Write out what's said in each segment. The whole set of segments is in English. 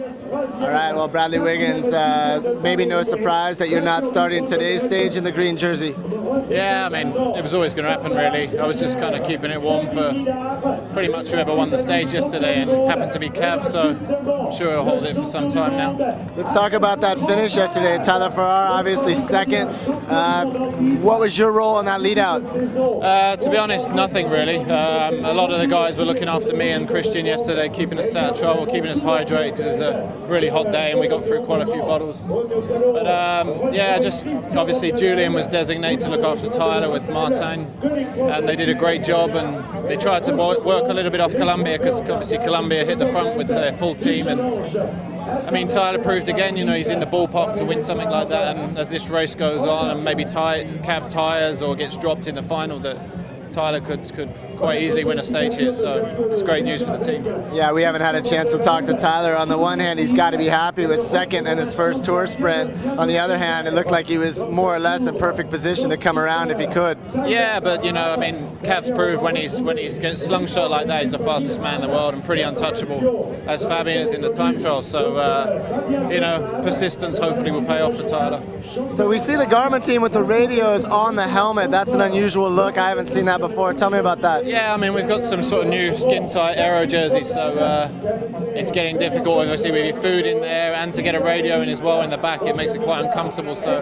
All right, well, Bradley Wiggins, uh, maybe no surprise that you're not starting today's stage in the green jersey. Yeah, I mean, it was always going to happen, really. I was just kind of keeping it warm for pretty much whoever won the stage yesterday, and happened to be Cav, so I'm sure he'll hold it for some time now. Let's talk about that finish yesterday. Tyler Farrar, obviously second. Uh, what was your role in that lead out? Uh, to be honest, nothing really. Um, a lot of the guys were looking after me and Christian yesterday, keeping us out of trouble, keeping us hydrated. A really hot day, and we got through quite a few bottles. But um, yeah, just obviously Julian was designated to look after Tyler with Martin, and they did a great job. And they tried to work a little bit off Columbia because obviously Columbia hit the front with their full team and. I mean, Tyler proved again, you know, he's in the ballpark to win something like that. And as this race goes on, and maybe Cav tires or gets dropped in the final, that Tyler could could quite easily win a stage here. So it's great news for the team. Yeah, we haven't had a chance to talk to Tyler. On the one hand, he's got to be happy with second in his first tour sprint. On the other hand, it looked like he was more or less in perfect position to come around if he could. Yeah, but you know, I mean, Cav's proved when he's when he's getting slungshot like that, he's the fastest man in the world and pretty untouchable, as Fabian is in the time trial. So uh, you know, persistence hopefully will pay off for Tyler. So we see the Garmin team with the radios on the helmet. That's an unusual look. I haven't seen that before. Tell me about that. Yeah, I mean, we've got some sort of new skin tight aero jerseys, so uh, it's getting difficult, obviously, with your food in there and to get a radio in as well in the back, it makes it quite uncomfortable. So,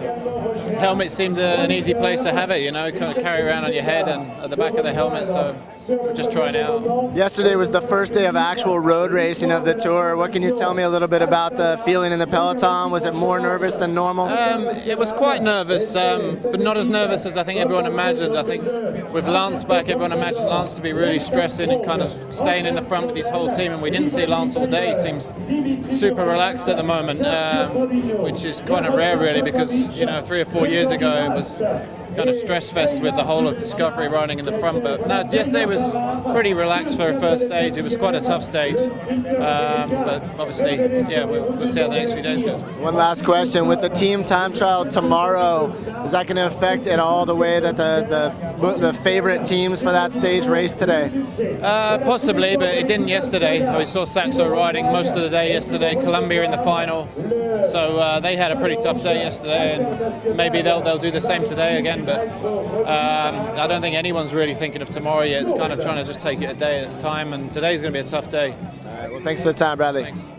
helmet seemed an easy place to have it, you know, kind of carry around on your head and at the back of the helmet. So, just trying out. Yesterday was the first day of actual road racing of the tour. What can you tell me a little bit about the feeling in the peloton? Was it more nervous than normal? Um, it was quite nervous, um, but not as nervous as I think everyone imagined. I think with Lance back, everyone imagined Lance to be really stressing and kind of staying in the front with his whole team, and we didn't see Lance all day. He seems super relaxed at the moment, um, which is kind of rare, really, because you know three or four years ago it was kind of stress fest with the whole of Discovery riding in the front. But no, yesterday was pretty relaxed for a first stage. It was quite a tough stage, um, but obviously, yeah, we'll, we'll, see how the next few days goes. One last question: With the team time trial tomorrow, is that going to affect at all the way that the the, the favorite teams for that stage race today? Uh, possibly, but it didn't yesterday. We saw Saxo riding most of the day yesterday. Columbia in the final. So uh, they had a pretty tough day yesterday, and maybe they'll they'll do the same today again. But um, I don't think anyone's really thinking of tomorrow yet. It's kind of trying to just take it a day at a time, and today's going to be a tough day. All right. Well, thanks for the time, Bradley. Thanks.